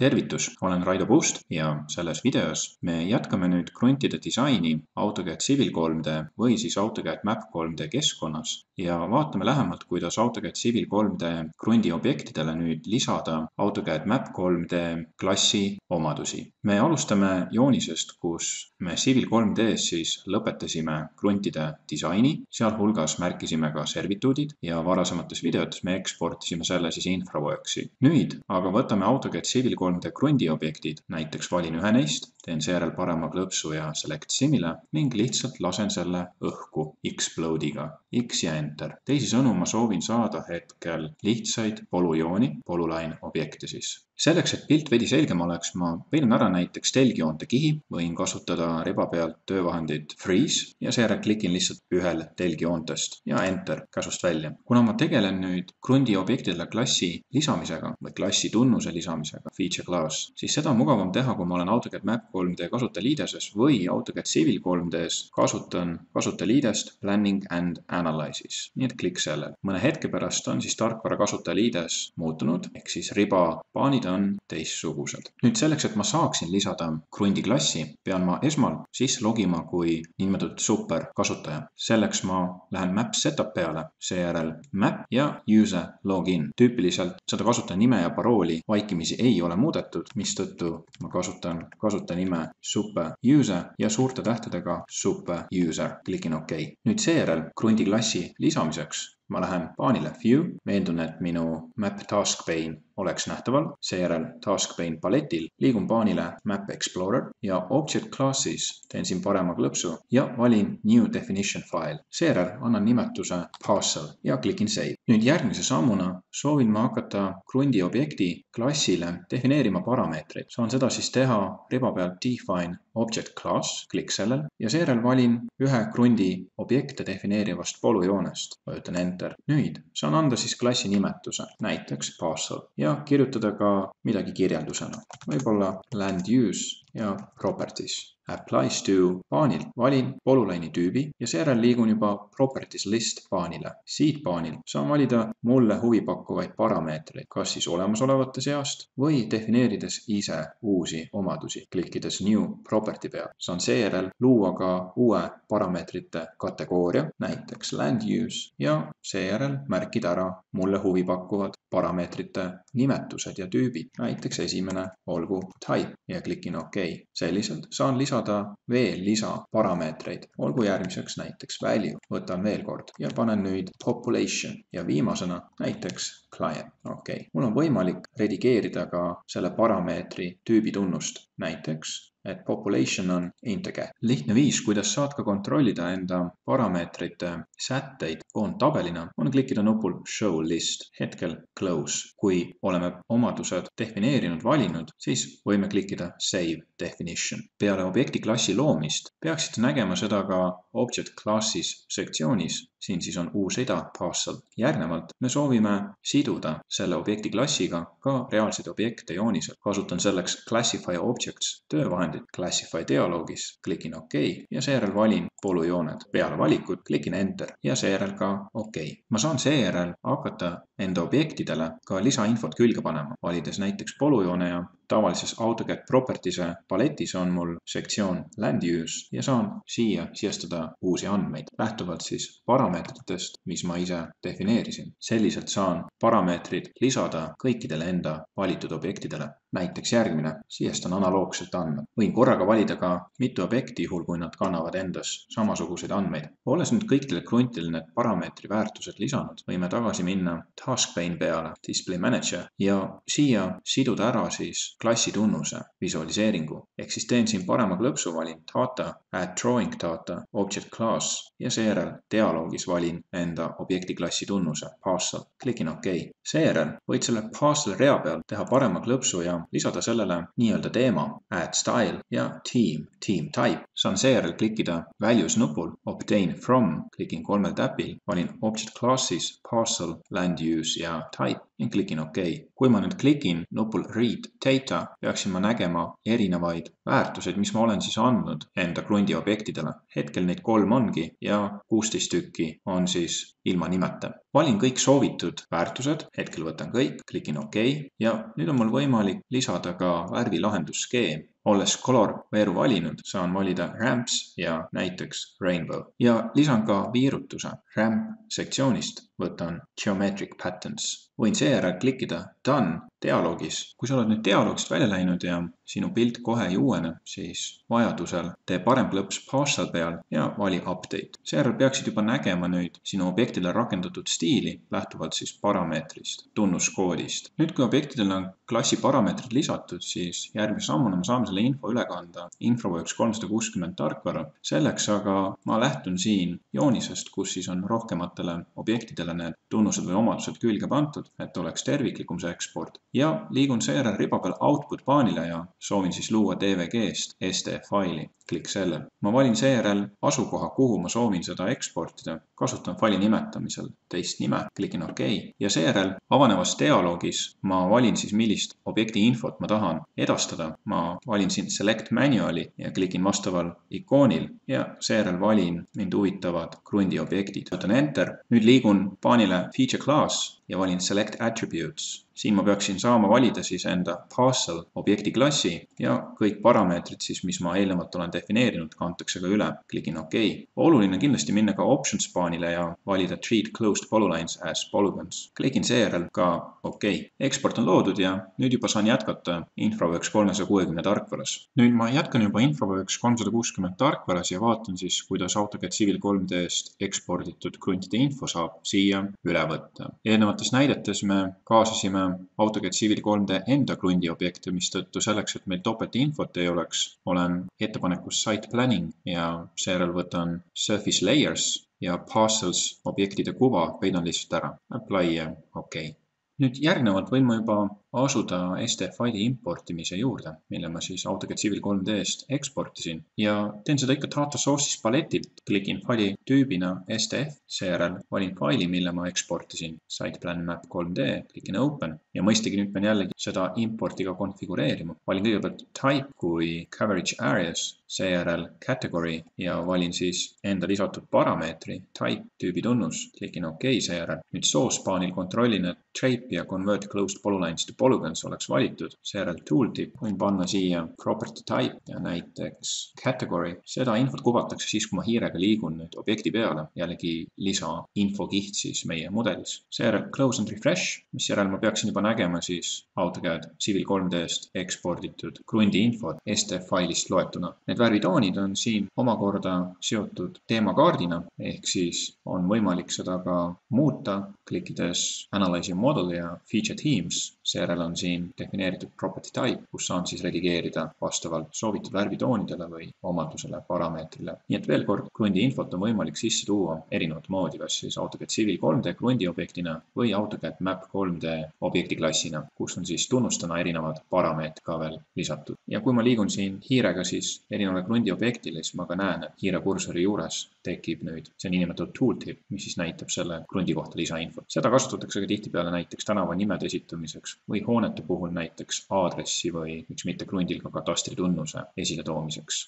tervitus, olen Raido Puust ja selles videos me jätkame nüüd kruntide disaini AutoCAD Civil 3D või siis AutoCAD Map 3D keskkonnas ja vaatame lähemalt, kuidas AutoCAD Civil 3D krundi objektidele nüüd lisada AutoCAD Map 3D klassi omadusi. me alustame joonisest, kus me Civil 3D-s siis lõpetasime kruntide disaini, sealhulgas märkisime ka servituudid ja varasemates videotes me eksportisime selle siis InfraWorksi. nüüd aga võtame AutoCAD Civil 3D krundiobjektid, näiteks valin ühe neist, teen seejärel parema klõpsu ja Select Simile ning lihtsalt lasen selle õhku Explode'iga, X ja Enter. teisisõnu, ma soovin saada hetkel lihtsaid polujooni, poluline objekte siis selleks, et pilt veidi selgem oleks, ma peilan ära näiteks telgjoonte kihi, võin kasutada riba pealt töövahendit Freeze ja seejärel klikin lihtsalt ühel telgjoontest ja Enter käsust välja. kuna ma tegelen nüüd krundi objektidele klassi lisamisega või klassi tunnuse lisamisega, feature class, siis seda on mugavam teha, kui ma olen AutoCAD Map 3D kasutajaliideses või AutoCAD Civil 3D-s kasutan kasutajaliidest Planning and Analysis, nii et klikk sellel. mõne hetke pärast on siis tarkvara kasutajaliides muutunud, ehk siis riba paanid on teistsugused. nüüd selleks, et ma saaksin lisada krundi klassi, pean ma esmalt sisse logima kui niinimetatud superkasutaja. selleks ma lähen map setup peale, seejärel map ja user login. tüüpiliselt seda kasutaja nime ja parooli vaikimisi ei ole muudetud, mistõttu ma kasutan kasutajanime super user ja suurte tähtedega super user, klikin OK. nüüd seejärel krundi klassi lisamiseks ma lähen paanile View, veendun, et minu Map Task Pane oleks nähtaval, seejärel Task Pane paletil liigun paanile Map Explorer ja Object Classes teen siin parema klõpsu ja valin New Definition File. seejärel annan nimetuse Parcel ja klikin Save. nüüd järgmise sammuna soovin ma hakata krundi objekti klassile defineerima parameetreid. saan seda siis teha riba pealt Define Object Class, klikk sellel ja seejärel valin ühe krundi objekte defineerivast polujoonest, vajutan Enter enter. nüüd saan anda siis klassi nimetuse, näiteks parcel ja kirjutada ka midagi kirjeldusena, võib-olla land use ja properties applies to paanilt valin polulaini tüübi ja seejärel liigun juba properties list paanile. siit paanilt saan valida mulle huvipakkuvaid parameetreid, kas siis olemasolevate seast või defineerides ise uusi omadusi, klikkides new property peale. saan seejärel luua ka uue parameetrite kategooria, näiteks land use ja seejärel märkida ära mulle huvipakkuvad parameetrite nimetused ja tüübid, näiteks esimene olgu type ja klikin OK. Selliselt saan lisada veel lisaparameetreid, olgu järgmiseks näiteks value, võtan veel kord ja panen nüüd population. Ja viimasena näiteks client, okei. Okay.. mul on võimalik redigeerida ka selle parameetri tüübi tunnust, näiteks et population on integer. lihtne viis, kuidas saad ka kontrollida enda parameetrite sätteid koondtabelina, on klikkida nupul show list, hetkel close. kui oleme omadused defineerinud, valinud, siis võime klikkida save definition. peale objekti klassi loomist peaksite nägema seda ka object classes sektsioonis siin siis on uus rida parcel. järgnevalt me soovime siduda selle objekti klassiga ka reaalseid objekte joonisel. kasutan selleks Classify Objects töövahendit Classify dialoogis, klikin OK ja seejärel valin polujooned. peale valikut klikin Enter ja seejärel ka OK. ma saan seejärel hakata enda objektidele ka lisainfot külge panema, valides näiteks polujoone ja tavalises AutoCAD Properties'e paletis on mul sektsioon Land Use ja saan siia sisestada uusi andmeid, lähtuvalt siis parameetritest, mis ma ise defineerisin. selliselt saan parameetrid lisada kõikidele enda valitud objektidele näiteks järgmine, sihestan analoogselt andmed. võin korraga valida ka mitu objekti, juhul kui nad kannavad endas samasuguseid andmeid. olles nüüd kõikidele kruntidele need parameetri väärtused lisanud, võime tagasi minna task pane peale, display manager ja siia siduda ära siis klassi tunnuse visualiseeringu. ehk siis teen siin parema klõpsu, valin data, add drawing data, object class ja seejärel dialoogis valin enda objekti klassi tunnuse, parcel, klikin OK. seejärel võid selle parcel rea peal teha parema klõpsu ja lisada sellele nii-öelda teema, add style ja team, team type. saan seejärel klikkida values nupul, obtain from, klikin kolmel täpil, valin object classes, parcel, land use ja type ja klikin OK. kui ma nüüd klikin nupul read data, peaksin ma nägema erinevaid väärtuseid, mis ma olen siis andnud enda krundi objektidele. hetkel neid kolm ongi ja kuusteist tükki on siis ilma nimeta. Valin kõik soovitud väärtused, hetkel võtan kõik, klikin OK ja nüüd on mul võimalik lisada ka värvilahendusskeem olles color veeru valinud, saan valida ramps ja näiteks rainbow ja lisan ka viirutuse. Ramp sektsioonist võtan geometric patterns. võin seejärel klikkida done dialoogis. kui sa oled nüüd dialoogist välja läinud ja sinu pilt kohe ei uuene, siis vajadusel tee parem klõps partial peal ja vali update. seejärel peaksid juba nägema nüüd sinu objektile rakendatud stiili lähtuvalt siis parameetrist, tunnuskoodist. nüüd, kui objektidele on klassi parameetrid lisatud, siis järgmise sammuna me saame selle info üle kanda Infoworks kolmsada kuuskümmend tarkvara. selleks aga ma lähtun siin joonisest, kus siis on rohkematele objektidele need tunnused või omadused külge pandud, et oleks terviklikum see eksport. ja liigun seejärel riba peal output paanile ja soovin siis luua DVG-st STF faili. klikk sellel. ma valin seejärel asukoha, kuhu ma soovin seda eksportida. kasutan faili nimetamisel teist nime, klikin OK ja seejärel avanevas dialoogis ma valin siis, millist objekti infot ma tahan edastada. ma valin siin Select Manual'i ja klikin vastaval ikoonil ja seejärel valin mind huvitavad krundi objektid. võtan Enter, nüüd liigun paanile Feature Class ja valin Select Attributes siin ma peaksin saama valida siis enda parcel objekti klassi ja kõik parameetrid siis, mis ma eelnevalt olen defineerinud, kantakse ka üle. klikin OK. oluline on kindlasti minna ka options paanile ja valida treat closed polylines as polygons. klikin seejärel ka OK. eksport on loodud ja nüüd juba saan jätkata Infraworks kolmesaja kuuekümne tarkvaras. nüüd ma jätkan juba Infraworks kolmsada kuuskümmend tarkvaras ja vaatan siis, kuidas AutoCAD Civil 3D-st eksporditud kruntide info saab siia üle võtta. eelnevates näidetes me kaasasime AutoCAD Civil 3D enda krundi objekte, mistõttu selleks, et meil topeltinfot ei oleks, olen ettepanekus Site Planning ja seejärel võtan Surface Layers ja Parcels objektide kuva peidan lihtsalt ära. Apply ja okei okay. Nüüd järgnevalt võin ma juba asuda STF faili importimise juurde, mille ma siis AutoCAD Civil 3D-st eksportisin ja teen seda ikka data source'is paletilt, klikin faili tüübina STF, seejärel valin faili, mille ma eksportisin, SitePlan Map 3D, klikin open ja mõistagi nüüd pean jällegi seda importi ka konfigureerima. valin kõigepealt type kui coverage areas, seejärel category ja valin siis enda lisatud parameetri type tüübi tunnus, klikin OK seejärel. nüüd source paanil kontrollin, et shape ja convert closed polylines to polygons oleks valitud, seejärel tooltip, võin panna siia property type ja näiteks category. seda infot kuvatakse siis, kui ma hiirega liigun nüüd objekti peale, jällegi lisa infokiht siis meie mudelis. seejärel close and refresh, misjärel ma peaksin juba nägema siis AutoCAD Civil 3D-st eksporditud krundi infot STF failist loetuna. Need värvitoonid on siin omakorda seotud teemakaardina, ehk siis on võimalik seda ka muuta, klikkides Analyze your model ja Feature seejärel seejärel on siin defineeritud property type, kus saan siis redigeerida vastavalt soovitud värvitoonidele või omadusele, parameetrile. nii et veel kord, krundi infot on võimalik sisse tuua erinevat moodi, kas siis AutoCAD Civil 3D krundi objektina või AutoCAD Map 3D objekti klassina, kus on siis tunnustena erinevad parameetrid ka veel lisatud. ja kui ma liigun siin hiirega siis erinevale krundi objektile, siis ma ka näen, et hiire kursori juures tekib nüüd see niinimetatud tooltip, mis siis näitab selle krundi kohta lisainfot. seda kasutatakse ka tihtipeale näiteks tänavanimede esitamiseks või hoonete puhul näiteks aadressi või miks mitte krundil ka katastritunnuse esiletoomiseks.